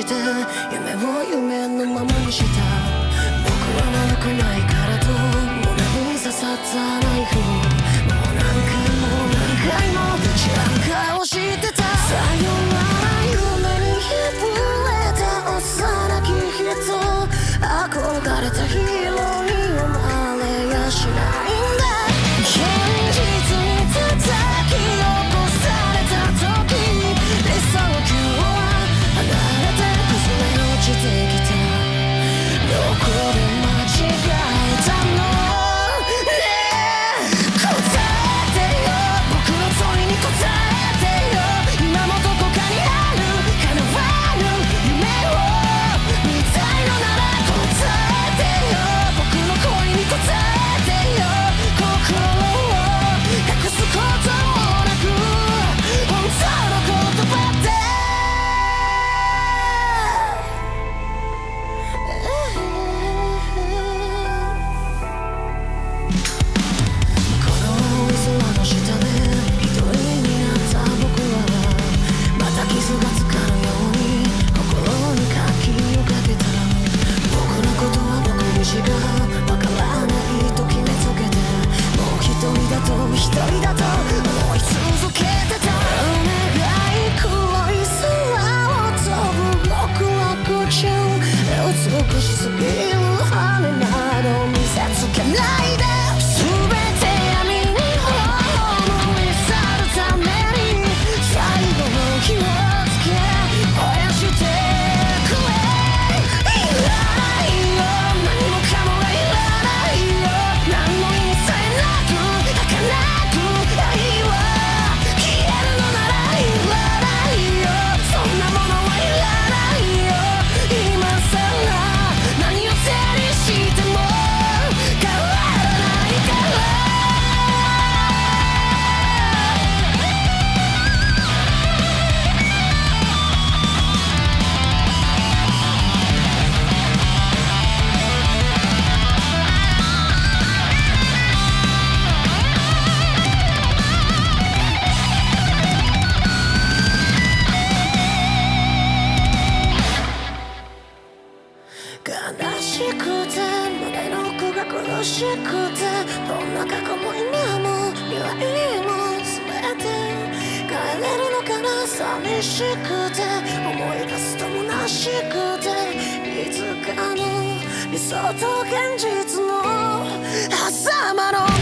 して夢を夢のままにした。僕は悪くないからと胸に刺さったナイフ can lie 悲しくて胸の奥が苦しくてどんな過去も今も未来も全て帰れるのかな？寂しくて思い出すと虚しくて。いつかの理想と現実の狭間の